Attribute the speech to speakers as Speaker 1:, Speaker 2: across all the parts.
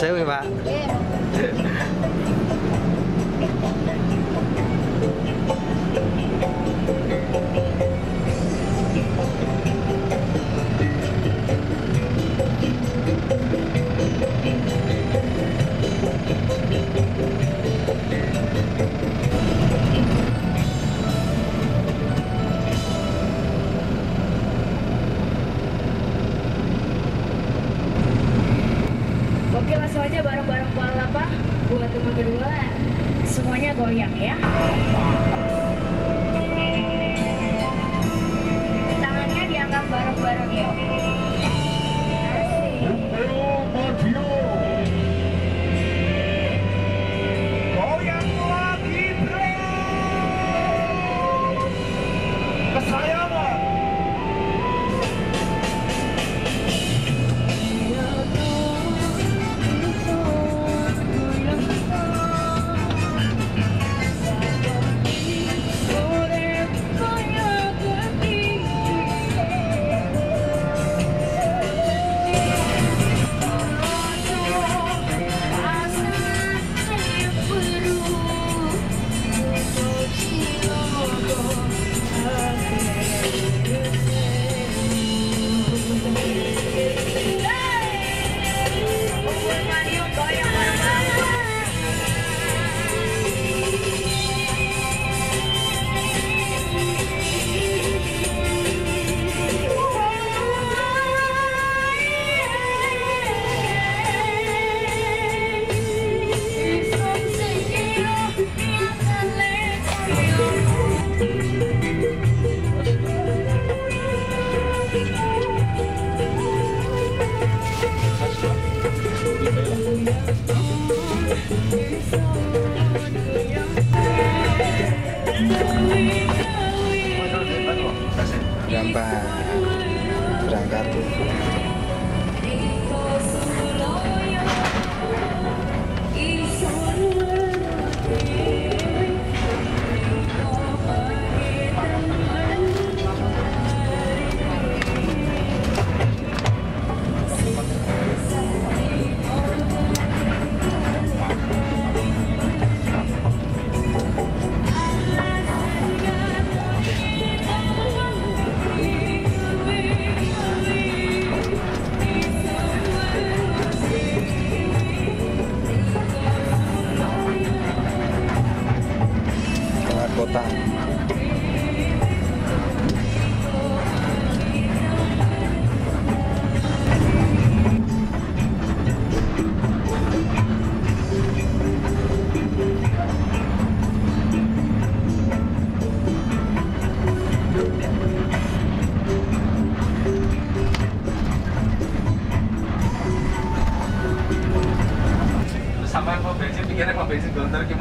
Speaker 1: 谁会
Speaker 2: 发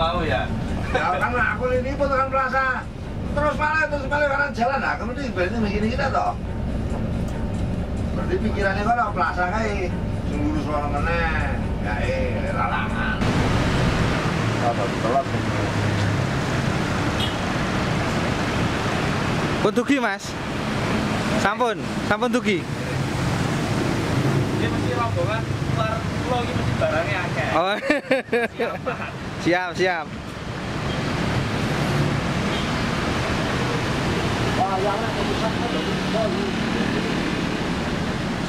Speaker 2: mau ya
Speaker 3: Ya kan aku ini potongan plaza. Terus malah terus malah kanan jalan nah, kamu tuh berarti begini kita toh. Berarti pikirannya kan plaza kayak sungguh soal meneh. Ya eh lalangan. Apa telat
Speaker 1: pun tugi mas sampun sampun tugi
Speaker 2: dia mesti rombongan keluar pulau ini mesti barangnya akeh
Speaker 1: oh siap siap.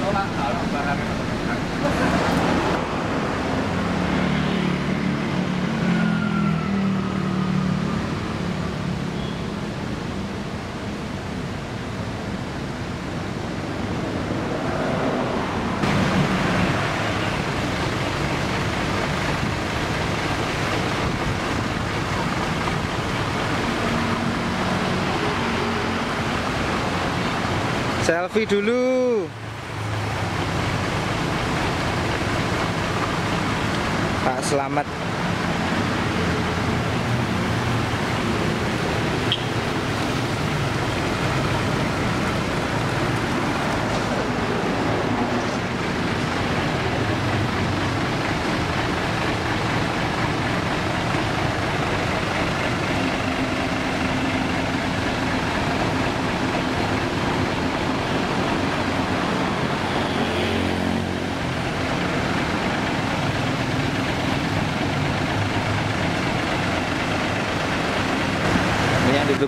Speaker 2: Sholat kalau barangnya
Speaker 1: selfie dulu. Pak Selamat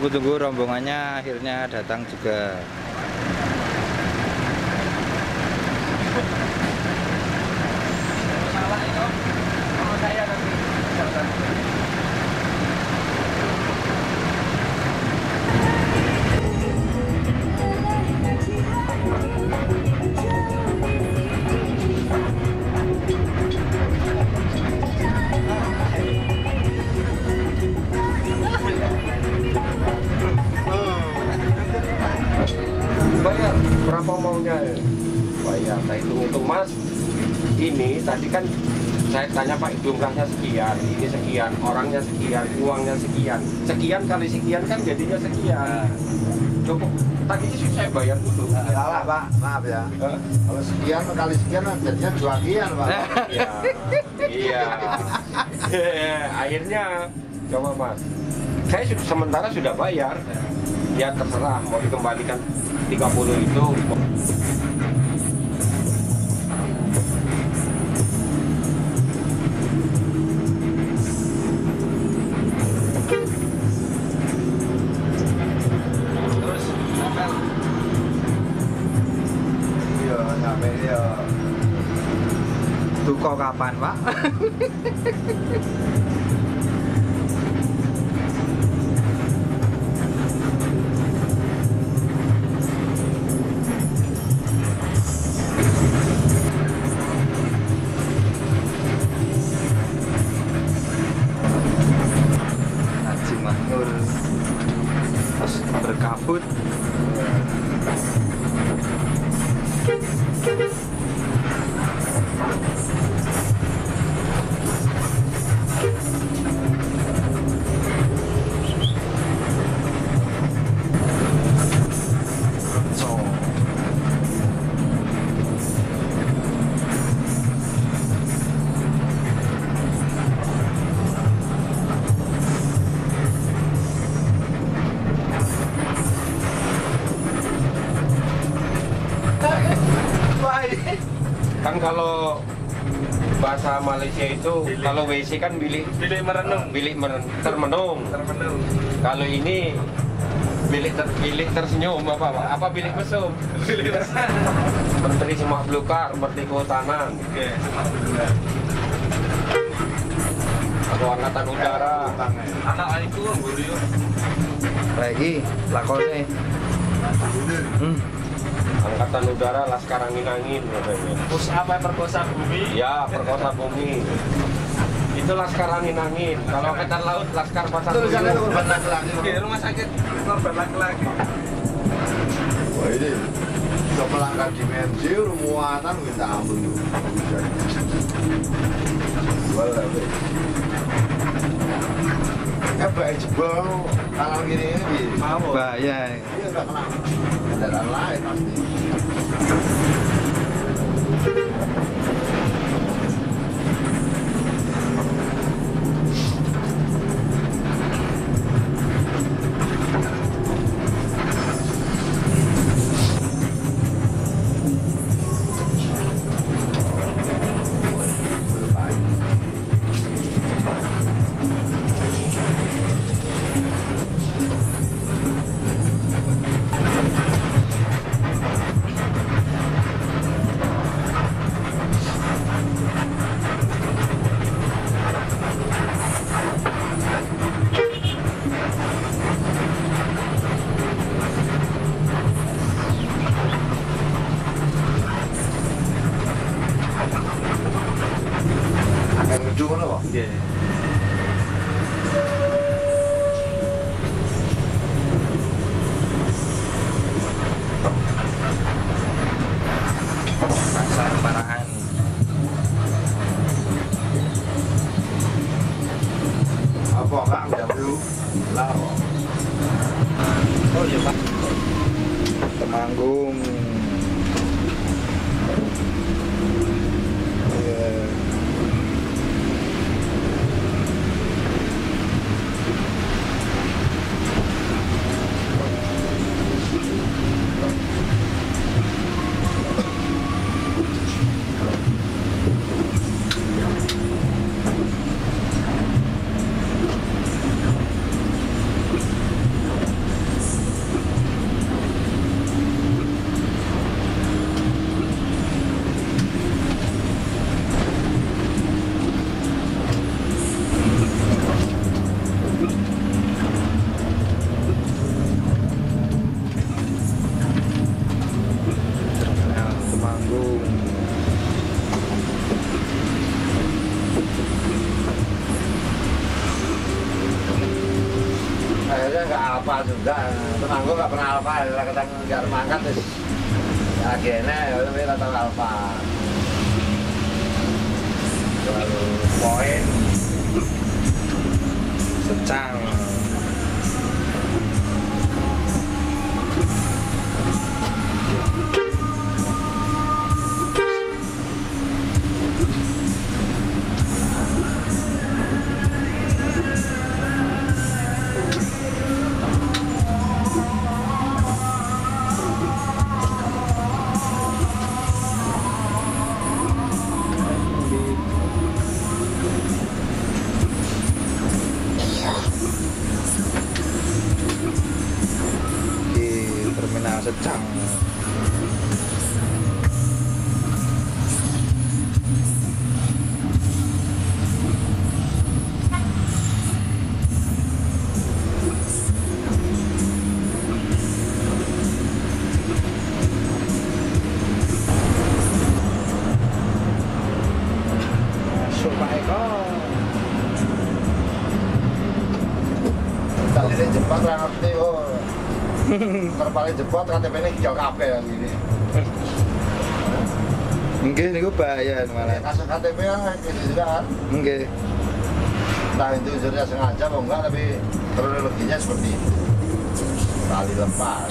Speaker 1: ditunggu-tunggu rombongannya akhirnya datang juga
Speaker 4: jumlahnya sekian, ini sekian, orangnya sekian, uangnya sekian, sekian kali sekian kan jadinya sekian. Cukup tadi sih saya bayar dulu.
Speaker 3: Salah pak, maaf ya. Kalau sekian kali sekian jadinya dua kian pak.
Speaker 4: Iya, iya. Akhirnya coba mas, saya sudah sementara sudah bayar. Ya terserah mau dikembalikan 30 itu. Bahasa Malaysia itu kalau WC kan bilik
Speaker 2: bilik merenung
Speaker 4: bilik men- termenung.
Speaker 2: termenung
Speaker 4: Kalau ini bilik ter, bilik tersenyum apa Pak? apa bilik mesum?
Speaker 2: bilik
Speaker 4: Menteri Semak Belukar, Menteri Kehutanan,
Speaker 2: oke
Speaker 4: atau Angkatan Udara.
Speaker 2: anak aku guru
Speaker 1: lagi lakone. Hmm.
Speaker 4: Angkatan Udara Laskar Angin Angin katanya.
Speaker 2: terus apa perkosa bumi
Speaker 4: Ya, perkosa bumi. Itu Laskar Angin Angin. Kalau Angkatan Laut Laskar Pasar
Speaker 3: Tulisannya
Speaker 4: Tuyul.
Speaker 3: korban laki-laki.
Speaker 2: Oke, rumah sakit korban laki-laki
Speaker 3: Wah ini udah melangkah dimensi, udah muatan minta ampun tuh. Tuh. Eh baik jebol kalau gini ini
Speaker 1: Bahaya.
Speaker 3: is
Speaker 1: alive. That alive, Jogo na base. Yeah.
Speaker 3: Akhirnya nggak alfa juga. Tenang gue nggak pernah alfa lah ketang nggak mangkat terus akhirnya ya udah kita tahu alfa Lalu poin.
Speaker 1: Secang.
Speaker 3: Terpaling jebot KTP ini hijau kabeh yang gini
Speaker 1: Nggih niku bahaya malah.
Speaker 3: kasus KTP kan gitu juga kan
Speaker 1: Nggih.
Speaker 3: entah itu usernya sengaja atau enggak tapi kronologinya seperti itu tali lepas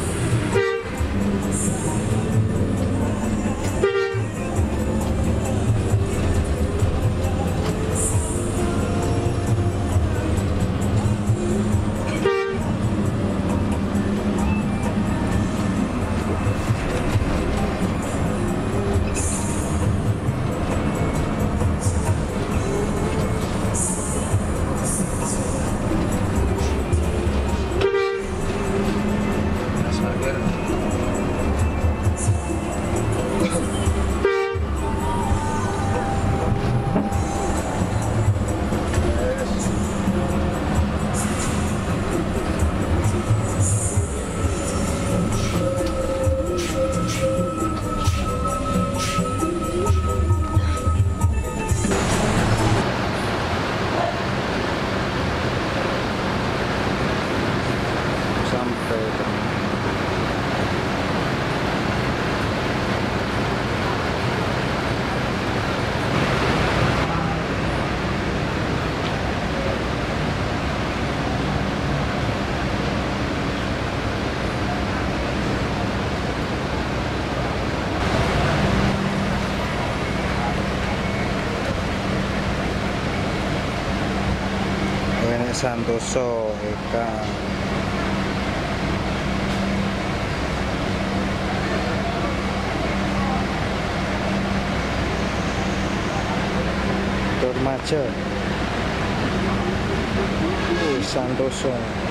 Speaker 1: Santoso Eka. Wih, Santoso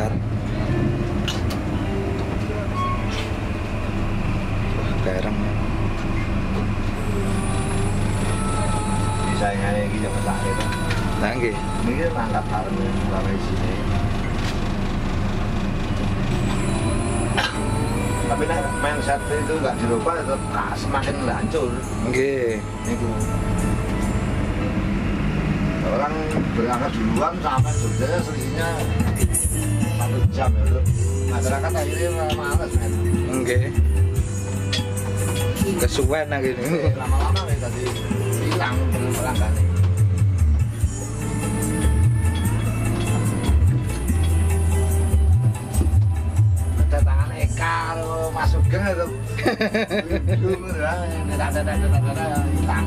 Speaker 1: berangkat Wah, garang
Speaker 3: saingannya iki yo kesak itu.
Speaker 1: Nah
Speaker 3: ini mangkat bareng sampai sini. Tapi nek mindset itu nggak dirubah tetap ah, semakin hancur.
Speaker 1: Nggih.
Speaker 3: Itu. Orang berangkat duluan sampai Jogja selisihnya satu jam ya itu. Masyarakat akhirnya males men.
Speaker 1: Nggih. Kesuwen nang kene.
Speaker 3: Lama-lama ya tadi hilang pelanggan kedatangan Eka lo masuk geng itu hilang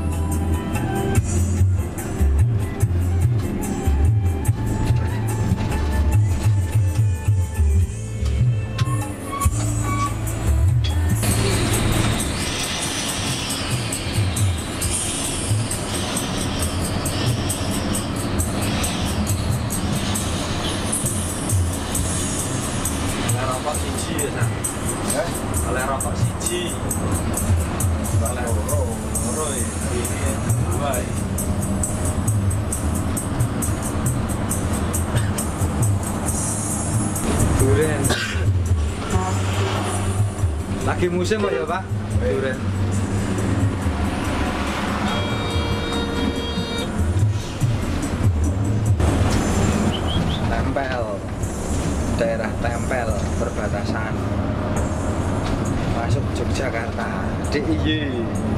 Speaker 5: oleh rokok siji oleh
Speaker 3: loro.
Speaker 5: loro ya ini dua ya.
Speaker 1: Duren. Lagi musim kok ya, Pak? Duren. Tempel. Daerah Tempel perbatasan. Yogyakarta. DIY.